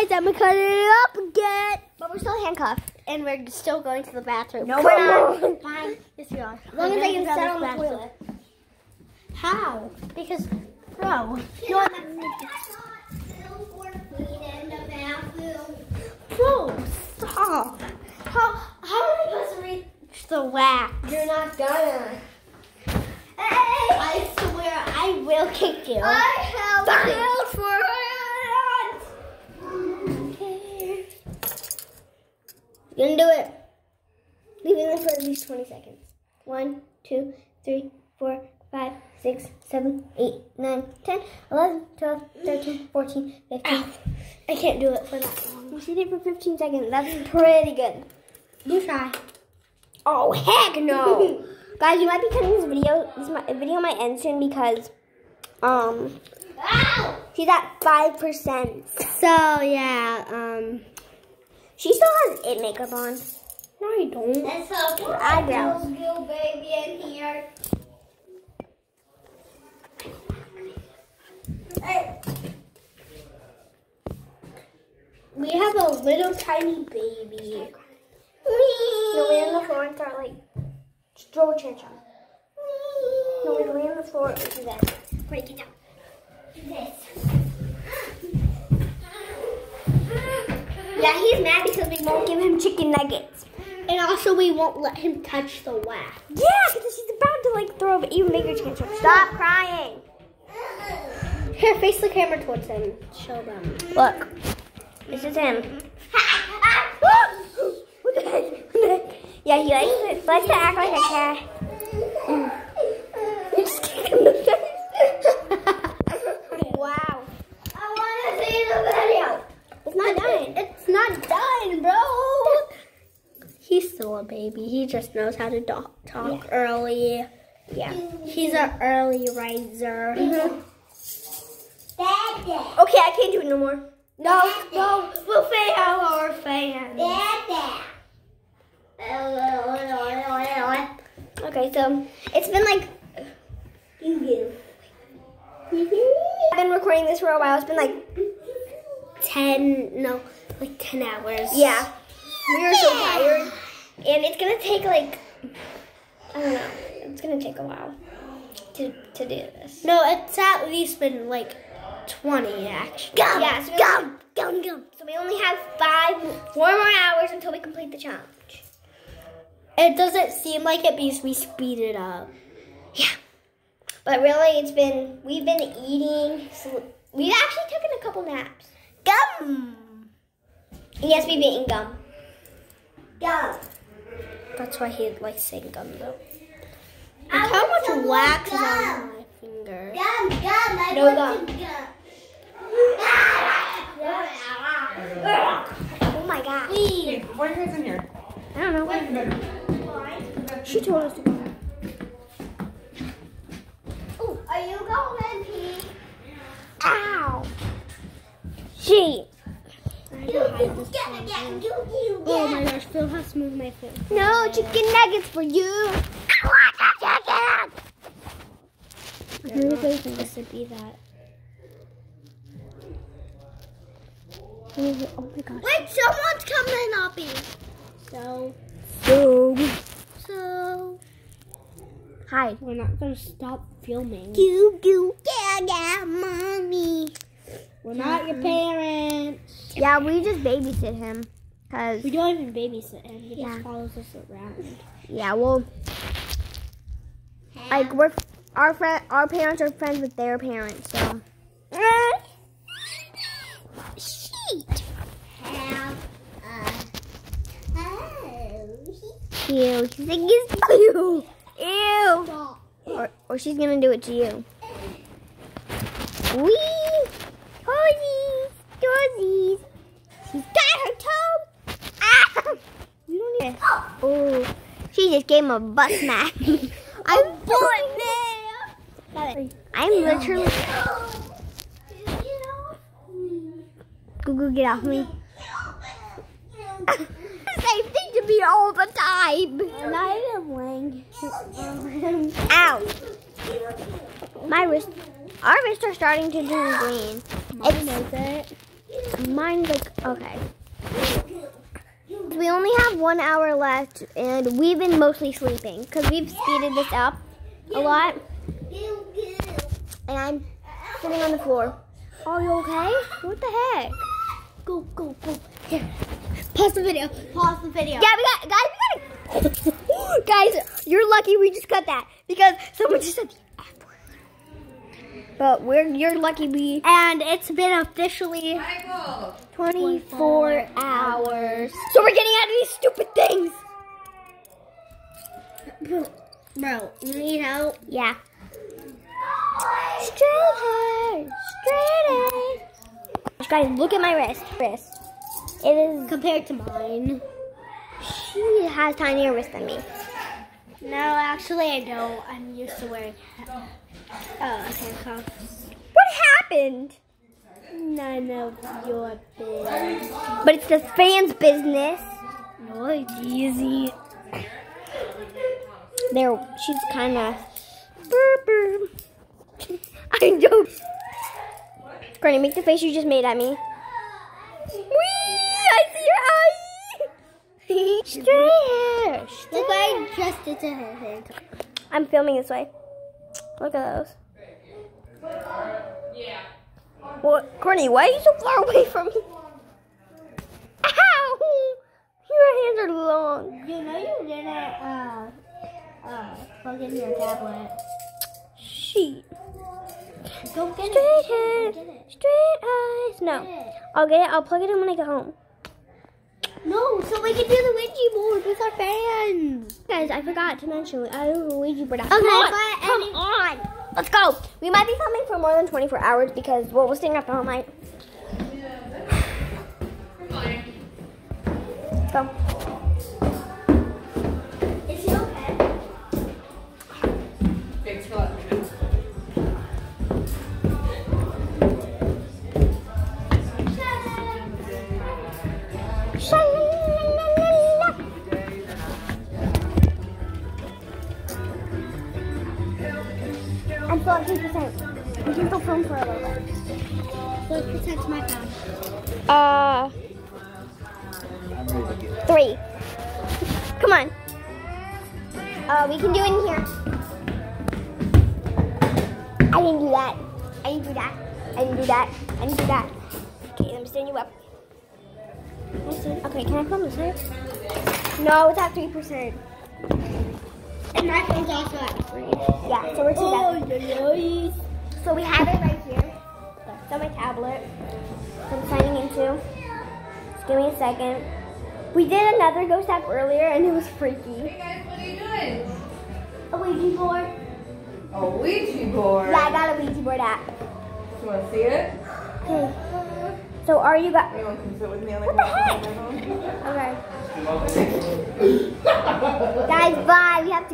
guys, I'm gonna cut it up again. But we're still handcuffed, and we're still going to the bathroom. No, we're not. Fine. Yes, we are. As long as I can sit on the bathroom. toilet. How? Because, bro. You know Bro, stop. How, how are we supposed to reach the wax? You're not gonna. Hey. I swear I will kick you. I have You're gonna do it. Leave it in for at least 20 seconds. One, two, three, four, five, six, seven, eight, nine, 10, 11, 12, 13, 14, 15. I can't do it for that long. You did it for 15 seconds. That's pretty good. You try. Oh, heck no. Guys, you might be cutting this video. This video might end soon because, um, she's at 5%. So, yeah, um, she still has it makeup on. No, I don't. Let's hope Eyebrows. Goo baby in here. Hey. We have a little tiny baby. No, we on the floor and start like stroll church on. No, we lay on the floor and do that. Break it down. This. Yeah, he's mad because we won't give him chicken nuggets. And also, we won't let him touch the wax. Yeah, because he's about to like throw an even bigger tantrum. Stop crying. Here, face the camera towards him. Show them. Look, this is him. yeah, he likes likes to act like a cat. Just kick him in the face. wow. I want to see the video. It's not done. It's not done, bro. He's still a baby. He just knows how to do- talk early. Yeah. He's an early riser. Okay, I can't do it no more. No, no, we'll fail our fans. Okay, so it's been like you. I've been recording this for a while. It's been like ten, no, like ten hours. Yeah, we were so tired, and it's gonna take like I don't know. It's gonna take a while to to do this. No, it's at least been like twenty actually. Gum, yeah, so gum, gum, gum. So we only have five, four more hours until we complete the challenge. It doesn't seem like it because we speed it up. Yeah. But really, it's been, we've been eating, so we've actually taken a couple naps. Gum! Yes, we've eaten gum. Gum. That's why he likes saying gum, though. I Look how want much wax is on my finger. Gum, gum. I No want gum. gum. Oh my god. Hey, what is in here? I don't know. She told us to go. Ooh, Are you going pee? Ow! She. You get, get, you, you, Oh my get. gosh, Phil has to move my foot. No chicken nuggets for you. Who is supposed to be that? Who is? Oh my gosh. Wait, someone's coming up here. So. So. So. Hi. We're not gonna stop filming. Goo, goo, yeah, yeah, mommy. We're not your parents. Yeah, we just babysit him. Cause we don't even babysit him. He Yeah. just follows us around. Yeah, well, like we're our friend, our parents are friends with their parents, so. Sheet. Have, Ew. She's like, it's you. Ew. Or, or she's gonna do it to you. Wee! Hozies! Dozies! She's got her toes! Ah! You don't need Oh, she just gave him a butt smack. I'm born there! I'm literally. Google, get off me. Same thing to me all the time. Not even Wang. Ow. My wrist. Our wrists are starting to turn green. Mom knows it. Mine's like, okay. We only have one hour left, and we've been mostly sleeping because we've speeded this up a lot. And I'm sitting on the floor. Are you okay? What the heck? Go, go, go. Here. Pause the video. Pause the video. Yeah, we got, guys, we got it. guys, you're lucky we just got that because someone just said. But we're, you're lucky we, And it's been officially 24 hours. So we're getting out of these stupid things. Bro, you need help? Yeah. Straight hair, straight hair. Guys, look at my wrist. Wrist. It is. Compared to mine. She has tinier wrist than me. No, actually I don't. I'm used to wearing uh, handcuffs. What happened? None of your business. But it's the fans' business. No, easy. There, she's kind of. I don't. Granny, make the face you just made at me. Whee! I see your eye. Straight hair. Look what I just did to her handcuff. I'm filming this way. Look at those. What, Courtney? Why are you so far away from me? Ow! Your hands are long. You know you didn't uh, uh, plug in your tablet. Sheet. Go get Straight it. hair. Go get it. Straight eyes. No. I'll get it. I'll plug it in when I get home. No, so we can do the Ouija board with our fans. Guys, I forgot to mention I have a Ouija board. Okay, Come on. but Come on. Let's go. We might be filming for more than 24 hours because, well, we're staying up all night. Go. I'm still at 2%. We can still film for a little bit. Let's protect my phone. Uh, three. Come on. Uh, we can do it in here. I didn't do that. I didn't do that. I didn't do that. I didn't do that. Okay, let me stand you up. Stand- Okay, can I film this way? No, it's at 3%. And my phone's also at three. Yeah, so we're together. Oh, yeah, So we have it right here. It's on my tablet. I'm signing into. Just give me a second. We did another ghost app earlier and it was freaky. Hey guys, what are you doing? A Ouija board. A Ouija board. Yeah, I got a Ouija board app. You want to see it? Okay. So are you guys? Anyone can sit with me on the What the heck? on my phone? Okay. Guys, bye. We have to